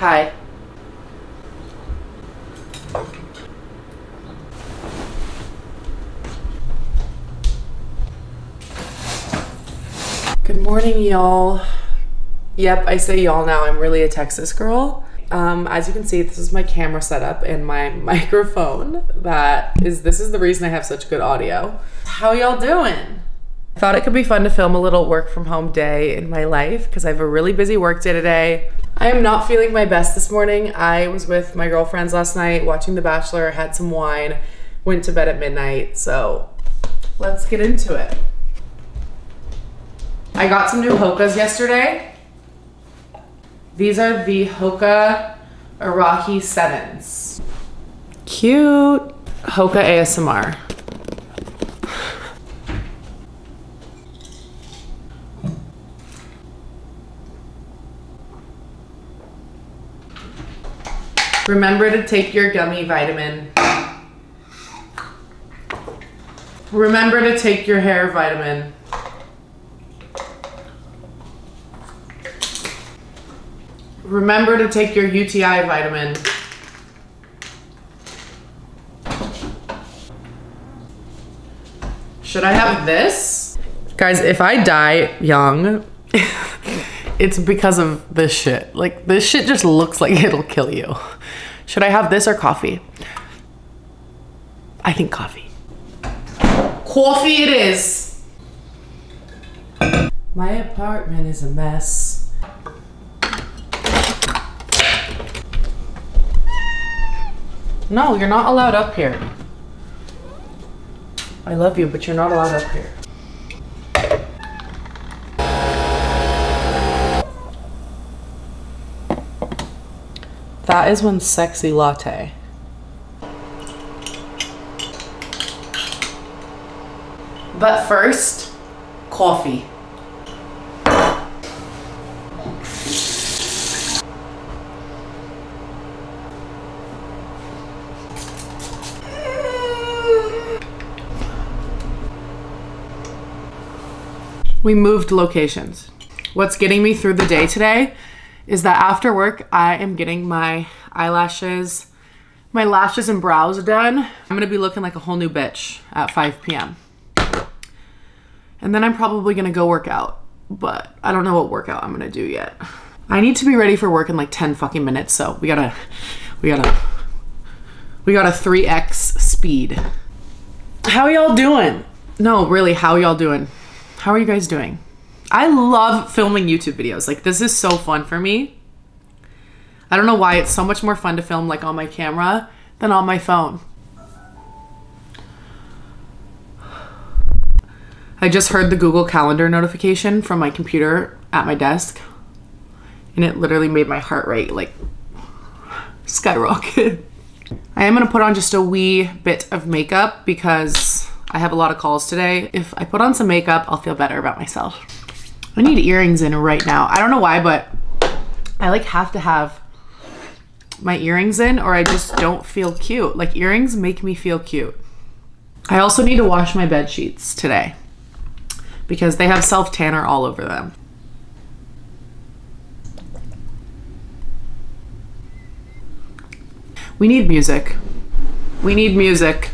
Hi. Good morning, y'all. Yep, I say y'all now. I'm really a Texas girl. Um, as you can see, this is my camera setup and my microphone. That is, this is the reason I have such good audio. How y'all doing? I thought it could be fun to film a little work from home day in my life because I have a really busy work day today. I am not feeling my best this morning. I was with my girlfriends last night watching The Bachelor, had some wine, went to bed at midnight. So let's get into it. I got some new Hokas yesterday. These are the Hoka Arahi 7s. Cute. Hoka ASMR. Remember to take your gummy vitamin. Remember to take your hair vitamin. Remember to take your UTI vitamin. Should I have this? Guys, if I die young, it's because of this shit. Like, this shit just looks like it'll kill you. Should I have this or coffee? I think coffee. Coffee it is. My apartment is a mess. No, you're not allowed up here. I love you, but you're not allowed up here. That is one sexy latte. But first, coffee. We moved locations. What's getting me through the day today is that after work, I am getting my eyelashes, my lashes and brows done. I'm gonna be looking like a whole new bitch at 5 p.m. And then I'm probably gonna go work out, but I don't know what workout I'm gonna do yet. I need to be ready for work in like 10 fucking minutes, so we gotta, we gotta, we gotta 3x speed. How y'all doing? No, really, how y'all doing? How are you guys doing? I love filming YouTube videos. Like this is so fun for me. I don't know why it's so much more fun to film like on my camera than on my phone. I just heard the Google Calendar notification from my computer at my desk and it literally made my heart rate like skyrocket. I am gonna put on just a wee bit of makeup because I have a lot of calls today. If I put on some makeup, I'll feel better about myself. I need earrings in right now. I don't know why, but I like have to have my earrings in or I just don't feel cute. Like earrings make me feel cute. I also need to wash my bed sheets today because they have self tanner all over them. We need music. We need music.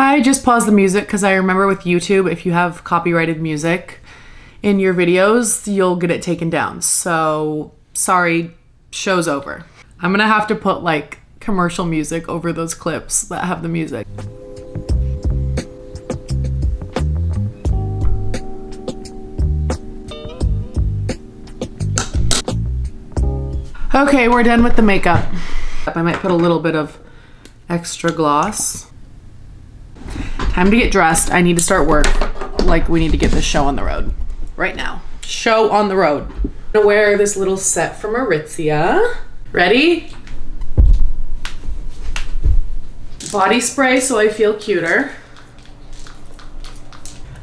I just paused the music because I remember with YouTube, if you have copyrighted music in your videos, you'll get it taken down. So, sorry, show's over. I'm gonna have to put like commercial music over those clips that have the music. Okay, we're done with the makeup. I might put a little bit of extra gloss. Time to get dressed. I need to start work. Like we need to get this show on the road right now. Show on the road. I'm gonna wear this little set from Aritzia. Ready? Body spray so I feel cuter.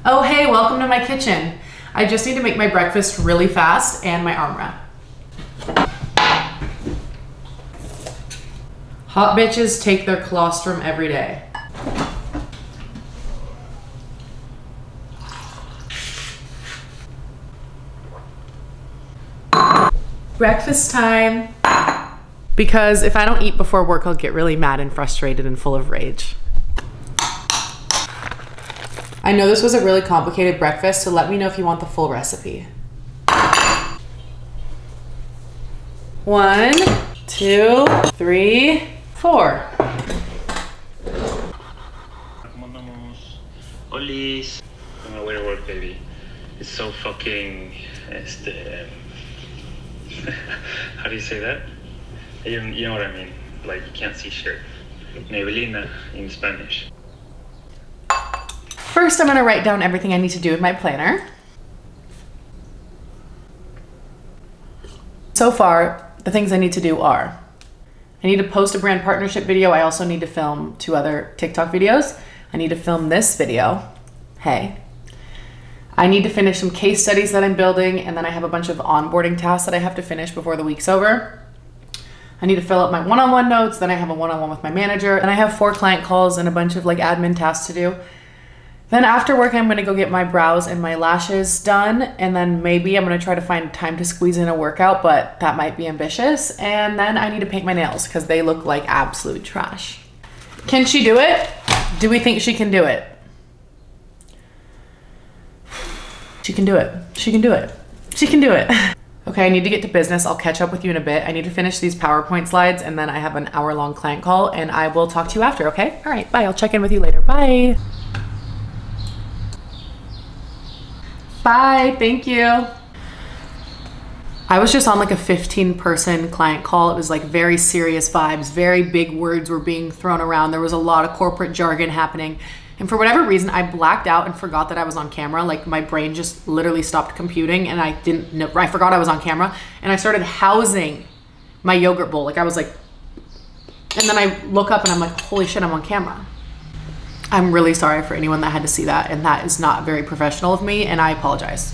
Oh, hey, welcome to my kitchen. I just need to make my breakfast really fast and my arm wrap. Hot bitches take their colostrum every day. Breakfast time. Because if I don't eat before work, I'll get really mad and frustrated and full of rage. I know this was a really complicated breakfast, so let me know if you want the full recipe. One, two, three, four. ¿Cómo andamos? Olis. On my way to work, baby. It's so fucking. Este. How do you say that? You, you know what I mean? Like, you can't see shit. Neblina in Spanish. First, I'm gonna write down everything I need to do in my planner. So far, the things I need to do are I need to post a brand partnership video. I also need to film two other TikTok videos. I need to film this video. Hey. I need to finish some case studies that I'm building, and then I have a bunch of onboarding tasks that I have to finish before the week's over. I need to fill up my one on one notes, then I have a one on one with my manager, and I have four client calls and a bunch of like admin tasks to do. Then after work, I'm gonna go get my brows and my lashes done, and then maybe I'm gonna try to find time to squeeze in a workout, but that might be ambitious. And then I need to paint my nails because they look like absolute trash. Can she do it? Do we think she can do it? She can do it. She can do it. She can do it. Okay, I need to get to business. I'll catch up with you in a bit. I need to finish these PowerPoint slides and then I have an hour long client call and I will talk to you after, okay? All right, bye. I'll check in with you later. Bye. Bye. Thank you. I was just on like a 15 person client call. It was like very serious vibes, very big words were being thrown around. There was a lot of corporate jargon happening. And for whatever reason, I blacked out and forgot that I was on camera. Like my brain just literally stopped computing and I didn't know, I forgot I was on camera. And I started housing my yogurt bowl. Like I was like, and then I look up and I'm like, holy shit, I'm on camera. I'm really sorry for anyone that had to see that. And that is not very professional of me. And I apologize.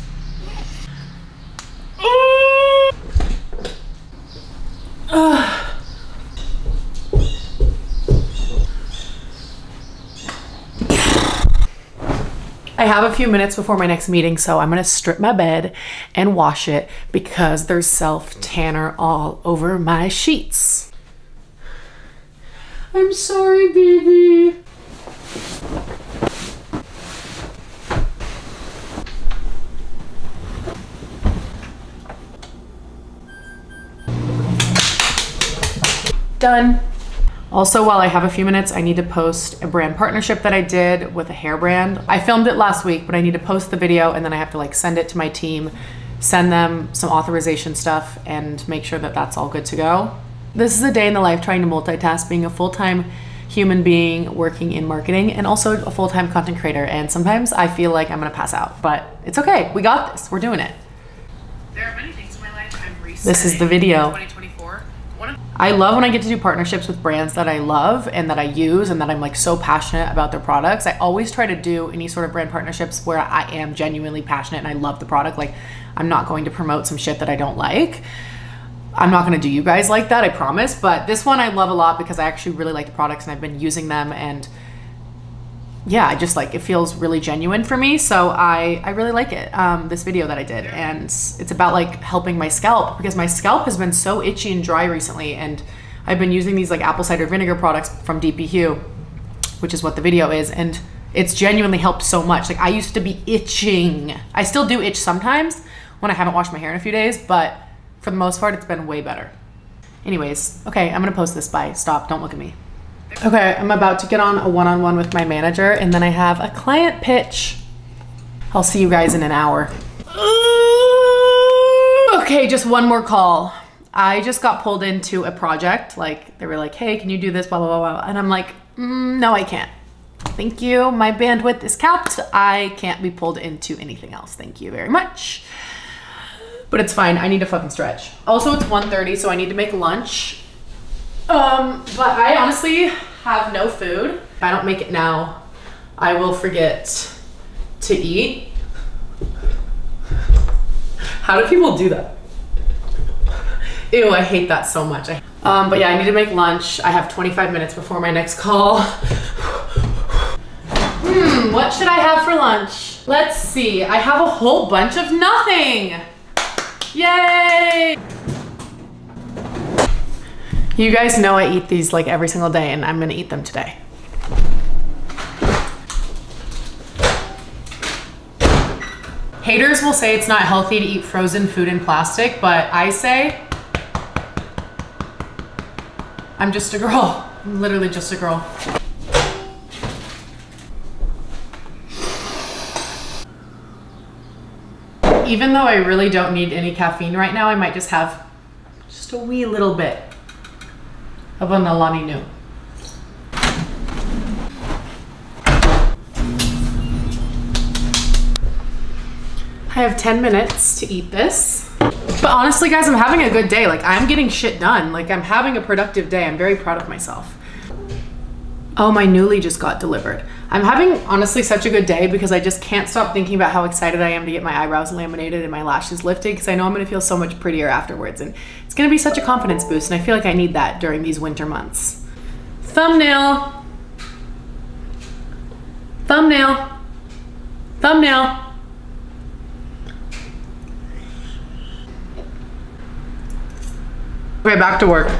I have a few minutes before my next meeting, so I'm gonna strip my bed and wash it because there's self tanner all over my sheets. I'm sorry, baby. Done. Also, while I have a few minutes, I need to post a brand partnership that I did with a hair brand. I filmed it last week, but I need to post the video and then I have to like send it to my team, send them some authorization stuff and make sure that that's all good to go. This is a day in the life trying to multitask, being a full-time human being working in marketing and also a full-time content creator. And sometimes I feel like I'm gonna pass out, but it's okay. We got this, we're doing it. There are many things in my life I'm resetting. This is the video. 2024. One of I love when I get to do partnerships with brands that I love and that I use and that I'm like so passionate about their products. I always try to do any sort of brand partnerships where I am genuinely passionate and I love the product. Like I'm not going to promote some shit that I don't like. I'm not going to do you guys like that, I promise, but this one I love a lot because I actually really like the products and I've been using them and yeah, I just like it feels really genuine for me. So I I really like it. Um, this video that I did, and it's about like helping my scalp because my scalp has been so itchy and dry recently, and I've been using these like apple cider vinegar products from dpHUE, which is what the video is, and it's genuinely helped so much. Like I used to be itching. I still do itch sometimes when I haven't washed my hair in a few days, but for the most part, it's been way better. Anyways, okay, I'm gonna post this. Bye. Stop. Don't look at me. Okay, I'm about to get on a one on one with my manager, and then I have a client pitch. I'll see you guys in an hour. Okay, just one more call. I just got pulled into a project. Like, they were like, hey, can you do this? Blah, blah, blah, blah. And I'm like, mm, no, I can't. Thank you. My bandwidth is capped. I can't be pulled into anything else. Thank you very much. But it's fine. I need to fucking stretch. Also, it's 1.30, so I need to make lunch. Um, but I honestly have no food. If I don't make it now, I will forget to eat. How do people do that? Ew, I hate that so much. Um, but yeah, I need to make lunch. I have 25 minutes before my next call. Hmm, what should I have for lunch? Let's see. I have a whole bunch of nothing. Yay! You guys know I eat these like every single day, and I'm gonna eat them today. Haters will say it's not healthy to eat frozen food in plastic, but I say I'm just a girl. I'm literally just a girl. Even though I really don't need any caffeine right now, I might just have just a wee little bit of an Alani Nu. I have 10 minutes to eat this. But honestly, guys, I'm having a good day. Like, I'm getting shit done. Like, I'm having a productive day. I'm very proud of myself. Oh, my Nuuly just got delivered. I'm having honestly such a good day because I just can't stop thinking about how excited I am to get my eyebrows laminated and my lashes lifted because I know I'm gonna feel so much prettier afterwards. And it's gonna be such a confidence boost. And I feel like I need that during these winter months. Thumbnail. Thumbnail. Thumbnail. Okay, back to work.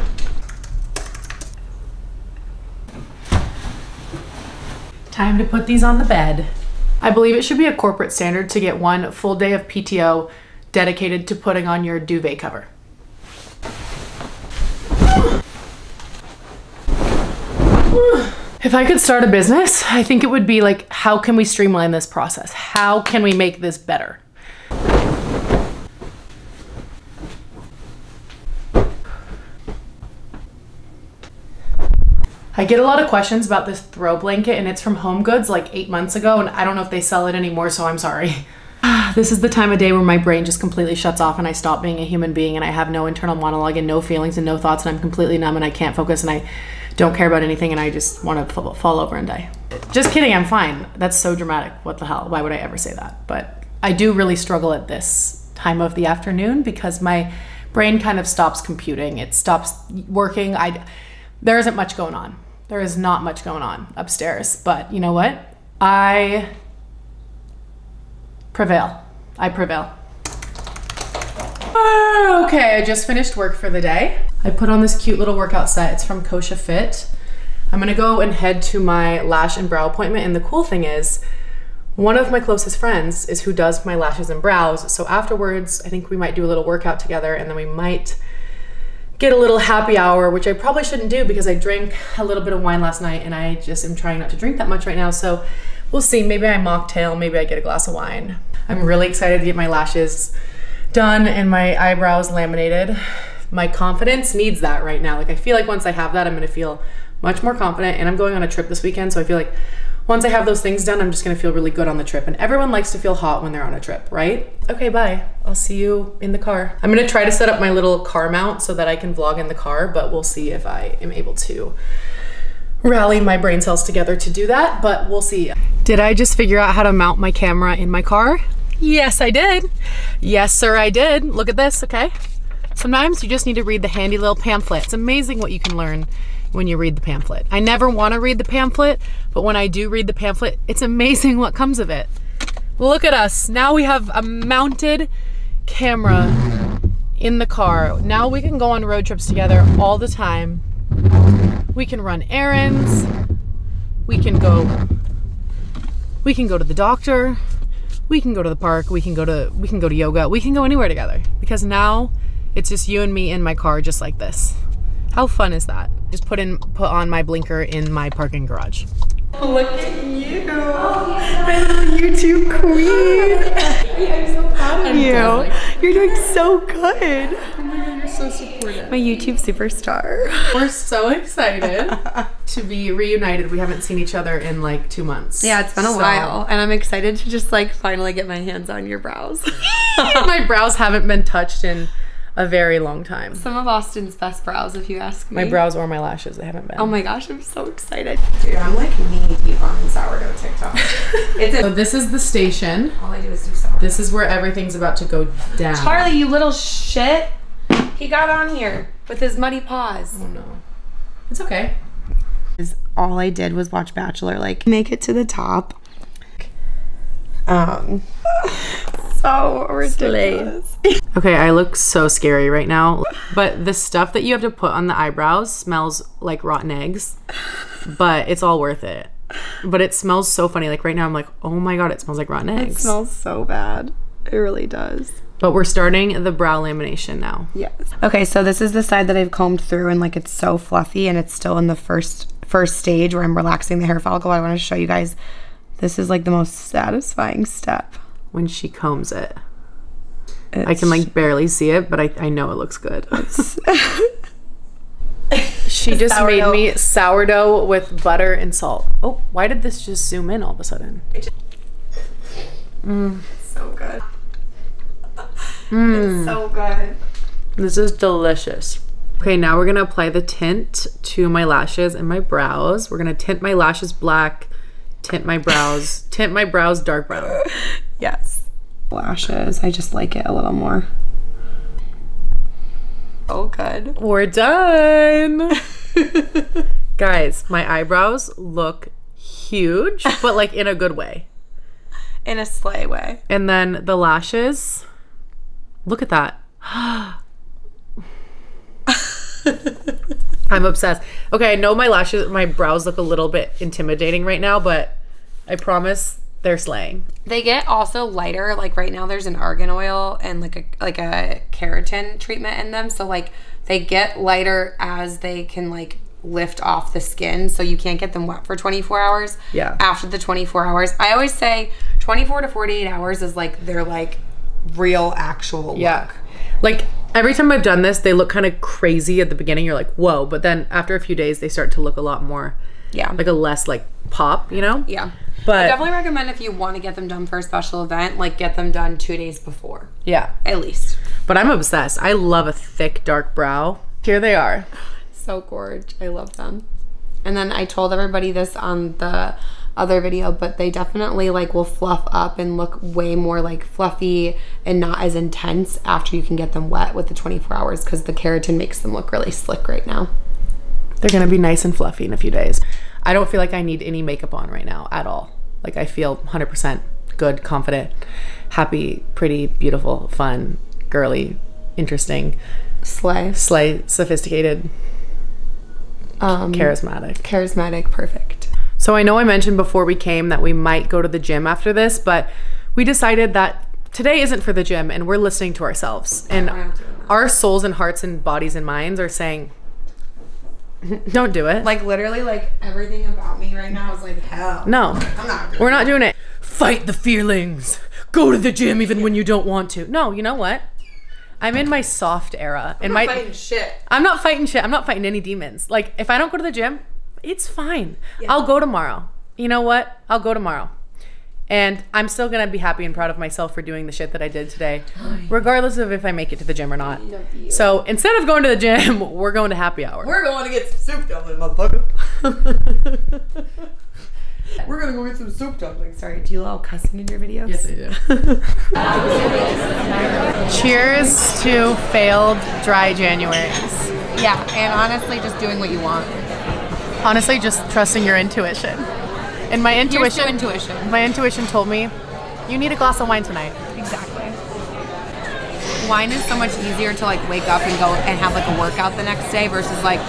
Time to put these on the bed. I believe it should be a corporate standard to get one full day of PTO dedicated to putting on your duvet cover. If I could start a business, I think it would be like, how can we streamline this process? How can we make this better? I get a lot of questions about this throw blanket and it's from Home Goods like eight months ago and I don't know if they sell it anymore, so I'm sorry. this is the time of day where my brain just completely shuts off and I stop being a human being and I have no internal monologue and no feelings and no thoughts and I'm completely numb and I can't focus and I don't care about anything and I just want to fall, over and die. Just kidding, I'm fine. That's so dramatic. What the hell? Why would I ever say that? But I do really struggle at this time of the afternoon because my brain kind of stops computing. It stops working. I there isn't much going on. There is not much going on upstairs, but you know what? I prevail. I prevail. Okay, I just finished work for the day. I put on this cute little workout set. It's from Kosha Fit. I'm gonna go and head to my lash and brow appointment. And the cool thing is, one of my closest friends is who does my lashes and brows. So afterwards, I think we might do a little workout together and then we might get a little happy hour, which I probably shouldn't do because I drank a little bit of wine last night and I just am trying not to drink that much right now. So we'll see. Maybe I mocktail, maybe I get a glass of wine. I'm really excited to get my lashes done and my eyebrows laminated. My confidence needs that right now. Like I feel like once I have that, I'm gonna feel much more confident and I'm going on a trip this weekend. So I feel like once I have those things done, I'm just gonna feel really good on the trip. And everyone likes to feel hot when they're on a trip, right? Okay, bye. I'll see you in the car. I'm gonna try to set up my little car mount so that I can vlog in the car, but we'll see if I am able to rally my brain cells together to do that, but we'll see. Did I just figure out how to mount my camera in my car? Yes, I did. Yes, sir, I did. Look at this, okay? Sometimes you just need to read the handy little pamphlet. It's amazing what you can learn when you read the pamphlet. I never want to read the pamphlet, but when I do read the pamphlet, it's amazing what comes of it. Look at us. Now we have a mounted camera in the car. Now we can go on road trips together all the time. We can run errands. We can go we can go to the doctor. We can go to the park. We can go to we can go to yoga. We can go anywhere together because now it's just you and me in my car just like this. How fun is that? Just put in put on my blinker in my parking garage. Look at you, oh, my little YouTube queen. I'm so proud of you. You're doing so good. Oh my god, you're so supportive. My YouTube superstar. We're so excited to be reunited. We haven't seen each other in like two months. Yeah, it's been a So- while, and I'm excited to just like finally get my hands on your brows. my brows haven't been touched in a very long time. Some of Austin's best brows, if you ask me. My brows or my lashes, they haven't been. Oh my gosh, I'm so excited. Dude, I'm like knee deep on sourdough TikTok. it's So this is the station. all I do is do sourdough. This is where everything's about to go down. Charlie, you little shit. He He got on here with his muddy paws. Oh no. It's okay. all I did was watch Bachelor, like make it to the top. Um, so ridiculous. Okay, I look so scary right now. But the stuff that you have to put on the eyebrows smells like rotten eggs. But it's all worth it. But it smells so funny. Like right now, I'm like, oh my god, it smells like rotten eggs. It smells so bad. It really does. but we're starting the brow lamination now. Yes. Okay, so this is the side that I've combed through, and like it's so fluffy, and it's still in the first first stage where I'm relaxing the hair follicle. I want to show you guys. This is like the most satisfying step. When she combs it, I can like barely see it, but I, I know it looks good. she just made me sourdough with butter and salt. Oh, why did this just zoom in all of a sudden? Mm. so good. Mm. It's so good. This is delicious. Okay, now we're gonna apply the tint to my lashes and my brows. We're gonna tint my lashes black, tint my brows, tint my brows dark brown. Yes. Lashes. I just like it a little more. Oh, good. We're done. Guys, my eyebrows look huge, but like in a good way. In a sleigh way. And then the lashes. Look at that. I'm obsessed. Okay, I know my lashes, my brows look a little bit intimidating right now, but I promise they're slaying. They get also lighter. Like right now, there's an argan oil and like a like a keratin treatment in them. So like they get lighter as they can like lift off the skin. So you can't get them wet for 24 hours. Yeah. After the 24 hours, I always say 24 to 48 hours is like their like real actual Yeah. Like every time I've done this, they look kind of crazy at the beginning. You're like, whoa. But then after a few days, they start to look a lot more Yeah. like a less like pop, you know? yeah. But I definitely recommend if you want to get them done for a special event, like get them done two days before, yeah. at least. But I'm obsessed. I love a thick, dark brow. Here they are. so gorge. I love them. And then I told everybody this on the other video, but they definitely like will fluff up and look way more like fluffy and not as intense after you can get them wet with the 24 hours because the keratin makes them look really slick right now. They're gonna be nice and fluffy in a few days. I don't feel like I need any makeup on right now at all. Like I feel 100% good, confident, happy, pretty, beautiful, fun, girly, interesting, Slay. slay, sophisticated, Um, charismatic. charismatic, perfect. So I know I mentioned before we came that we might go to the gym after this, but we decided that today isn't for the gym and we're listening to ourselves. And our souls and hearts and bodies and minds are saying, don't do it. Like literally, like everything about me right now is like hell. no, I'm not doing we're not doing it. Fight the feelings. Go to the gym even when you don't want to. No, you know what? I'm in my soft era. And my fighting shit. I'm not fighting shit. I'm not fighting any demons. Like if I don't go to the gym, it's fine. I'll go tomorrow. You know what? I'll go tomorrow. And I'm still gonna be happy and proud of myself for doing the shit that I did today, regardless of if I make it to the gym or not. So instead of going to the gym, we're going to happy hour. We're going to get some soup dumplings, motherfucker. We're gonna go get some soup dumplings. Sorry, do you allow cussing in your videos? Yes, I do. Cheers to failed dry Januaries. Yeah, and honestly, just doing what you want. Honestly, just trusting your intuition. And my intuition, intuition. my intuition told me, you need a glass of wine tonight. Exactly. Wine is so much easier to like wake up and go and have like a workout the next day versus like,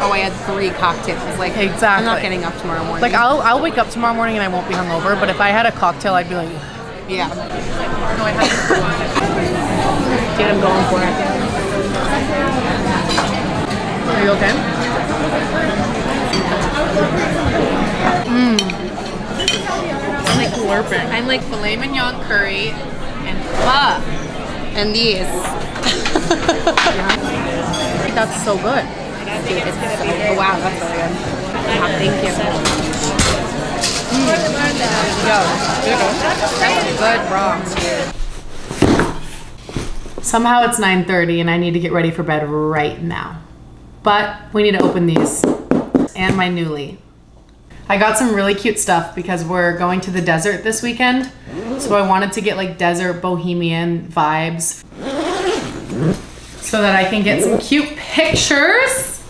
oh, I had three cocktails. Like, exactly. I'm not getting up tomorrow morning. Like I'll I'll wake up tomorrow morning and I won't be hungover, but if I had a cocktail, I'd be like, yeah. dude, I'm going for it. Are you okay? Mmm. I'm like slurping. I'm like filet mignon curry and pho. And these. That's so good. Oh, wow, that's really good. Wow, thank you. Yo, good raw. Somehow it's 9:30 and I need to get ready for bed right now. But we need to open these and my Nuuly. I got some really cute stuff because we're going to the desert this weekend. So I wanted to get like desert bohemian vibes. so that I can get some cute pictures.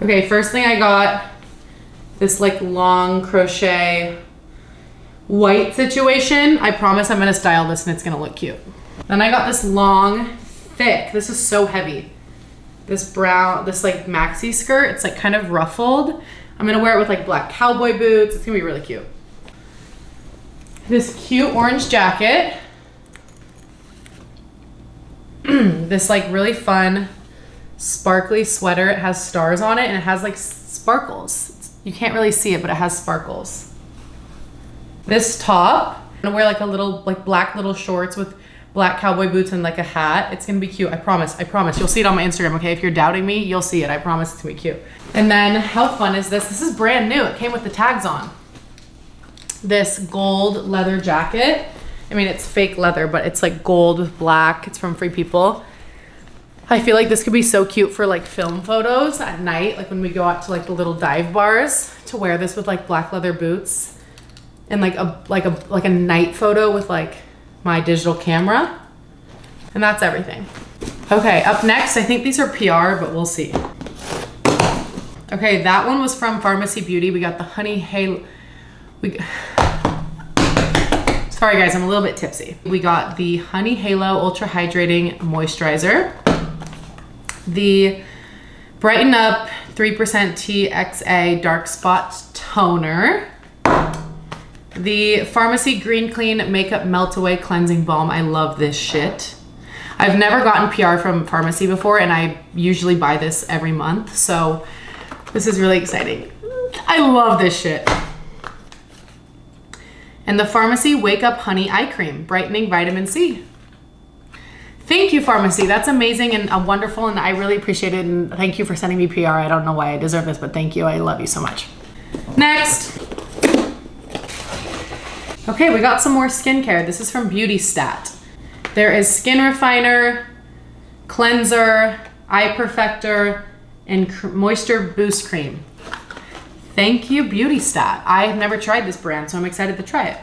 Okay, first thing I got this like long crochet white situation. I promise I'm gonna style this and it's gonna look cute. Then I got this long, thick, this is so heavy. This brown, this like maxi skirt. It's like kind of ruffled. I'm gonna wear it with like black cowboy boots. It's gonna be really cute. This cute orange jacket. this like really fun sparkly sweater. It has stars on it and it has like sparkles. You can't really see it, but it has sparkles. This top, I'm gonna wear like a little like black little shorts with black cowboy boots and like a hat. It's gonna be cute. I promise. I promise. You'll see it on my Instagram, okay? If you're doubting me, you'll see it. I promise it's gonna be cute. And then how fun is this? This is brand new. It came with the tags on. This gold leather jacket. I mean, it's fake leather, but it's like gold with black. It's from Free People. I feel like this could be so cute for like film photos at night, like when we go out to like the little dive bars to wear this with like black leather boots and like a like a like a night photo with like my digital camera. And that's everything. Okay, up next, I think these are PR, but we'll see. Okay, that one was from Farmacy Beauty. We got the Honey Halo. We. Sorry guys, I'm a little bit tipsy. We got the Honey Halo Ultra Hydrating Moisturizer. The Brighten Up 3% TXA Dark Spot Toner. The Farmacy Green Clean Makeup Melt Away Cleansing Balm. I love this shit. I've never gotten PR from Farmacy before and I usually buy this every month. So this is really exciting. I love this shit. And the Farmacy Wake Up Honey Eye Cream, brightening vitamin C. Thank you, Farmacy. That's amazing and uh, wonderful, and I really appreciate it. And thank you for sending me PR. I don't know why I deserve this, but thank you. I love you so much. Next. Okay, we got some more skincare. This is from Beauty Stat. There is Skin Refiner, Cleanser, Eye Perfector, and Moisture Boost Cream. Thank you, Beauty Stat. I have never tried this brand, so I'm excited to try it.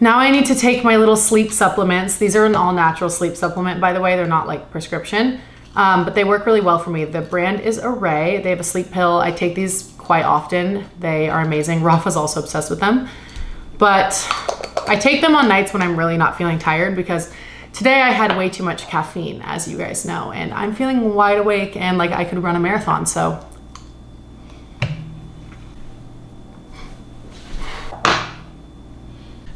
Now I need to take my little sleep supplements. These are an all natural sleep supplement, by the way. They're not like prescription, um, but they work really well for me. The brand is Arrae. They have a sleep pill. I take these quite often. They are amazing. Rafa's also obsessed with them. But I take them on nights when I'm really not feeling tired because today I had way too much caffeine, as you guys know, and I'm feeling wide awake and like I could run a marathon. So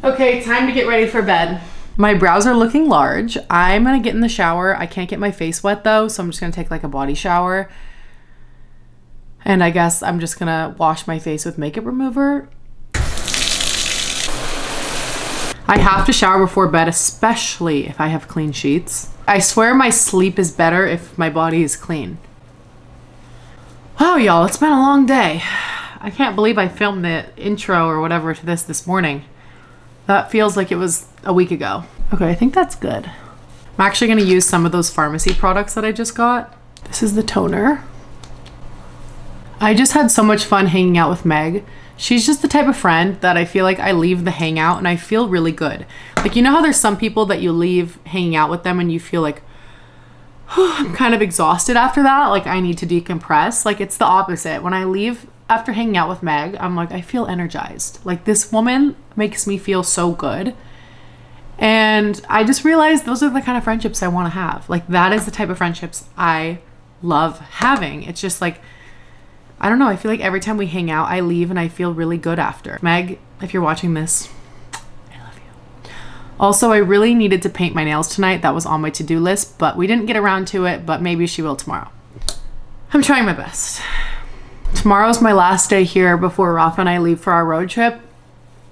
Okay, time to get ready for bed. My brows are looking large. I'm gonna get in the shower. I can't get my face wet though, so I'm just gonna take like a body shower. And I guess I'm just gonna wash my face with makeup remover. I have to shower before bed, especially if I have clean sheets. I swear my sleep is better if my body is clean. Wow, y'all, it's been a long day. I can't believe I filmed the intro or whatever to this this morning. That feels like it was a week ago. Okay, I think that's good. I'm actually gonna use some of those Farmacy products that I just got. This is the toner. I just had so much fun hanging out with Meg. She's just the type of friend that I feel like I leave the hangout and I feel really good. Like, you know how there's some people that you leave hanging out with them and you feel like, I'm kind of exhausted after that. Like, I need to decompress. Like, it's the opposite. When I leave after hanging out with Meg, I'm like, I feel energized. Like, this woman makes me feel so good. And I just realized those are the kind of friendships I want to have. Like, that is the type of friendships I love having. It's just like, I don't know. I feel like every time we hang out, I leave and I feel really good after. Meg, if you're watching this, I love you. Also, I really needed to paint my nails tonight. That was on my to do list, but we didn't get around to it, but maybe she will tomorrow. I'm trying my best. Tomorrow's my last day here before Rafa and I leave for our road trip.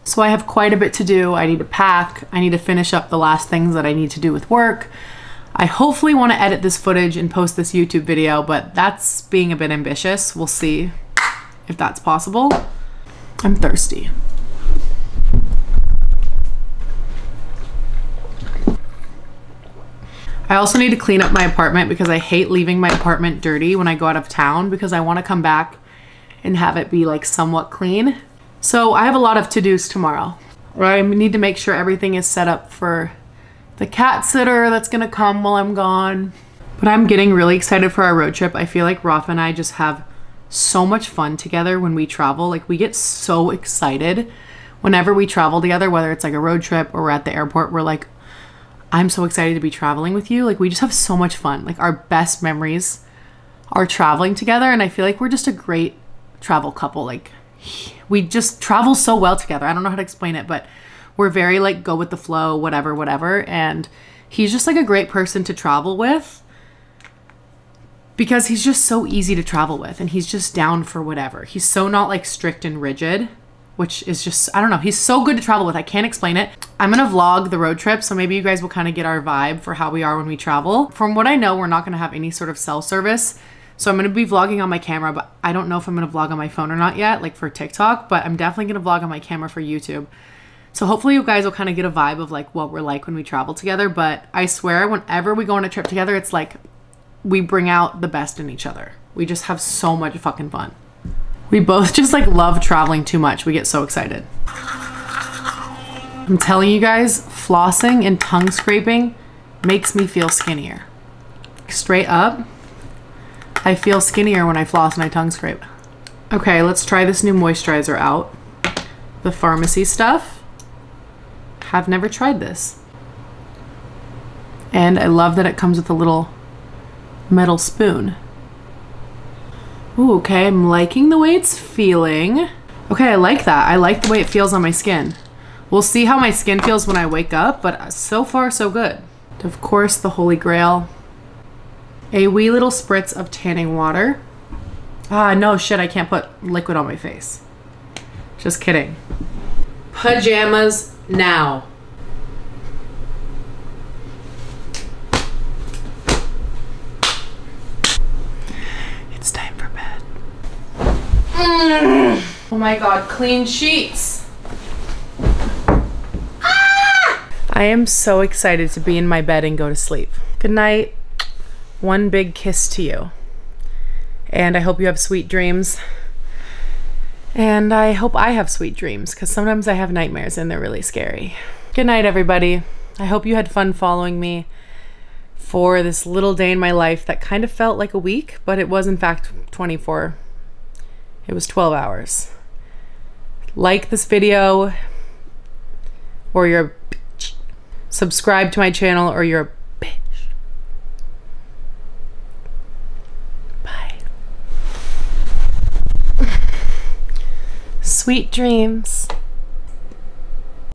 So I have quite a bit to do. I need to pack. I need to finish up the last things that I need to do with work. I hopefully want to edit this footage and post this YouTube video, but that's being a bit ambitious. We'll see if that's possible. I'm thirsty. I also need to clean up my apartment because I hate leaving my apartment dirty when I go out of town because I want to come back and have it be like somewhat clean. So I have a lot of to-dos tomorrow. I need to make sure everything is set up for the cat sitter that's gonna come while I'm gone. But I'm getting really excited for our road trip. I feel like Rafa and I just have so much fun together when we travel. Like we get so excited whenever we travel together, whether it's like a road trip or we're at the airport, we're like, I'm so excited to be traveling with you. Like we just have so much fun. Like our best memories are traveling together and I feel like we're just a great travel couple. Like we just travel so well together. I don't know how to explain it, but we're very like go with the flow, whatever, whatever. And he's just like a great person to travel with because he's just so easy to travel with and he's just down for whatever. He's so not like strict and rigid, which is just, I don't know, he's so good to travel with. I can't explain it. I'm gonna vlog the road trip, so maybe you guys will kind of get our vibe for how we are when we travel. From what I know, we're not gonna have any sort of cell service. So I'm gonna be vlogging on my camera, but I don't know if I'm gonna vlog on my phone or not yet, like for TikTok, but I'm definitely gonna vlog on my camera for YouTube. So hopefully you guys will kind of get a vibe of like what we're like when we travel together. But I swear, whenever we go on a trip together, it's like we bring out the best in each other. We just have so much fucking fun. We both just like love traveling too much. We get so excited. I'm telling you guys, flossing and tongue scraping makes me feel skinnier. Straight up, I feel skinnier when I floss and I tongue scrape. Okay, let's try this new moisturizer out. The Farmacy stuff. Have never tried this. And I love that it comes with a little metal spoon. Ooh, okay, I'm liking the way it's feeling. Okay, I like that. I like the way it feels on my skin. We'll see how my skin feels when I wake up, but so far so good. Of course, the holy grail. A wee little spritz of tanning water. Ah, no shit, I can't put liquid on my face. Just kidding. Pajamas now. It's time for bed. Oh my god, clean sheets. Ah! I am so excited to be in my bed and go to sleep. Good night. One big kiss to you. And I hope you have sweet dreams. And I hope I have sweet dreams because sometimes I have nightmares and they're really scary. Good night, everybody. I hope you had fun following me for this little day in my life that kind of felt like a week, but it was in fact 24. It was 12 hours. Like this video, or you're. Subscribe to my channel, or you're a bitch. Bye. Sweet dreams.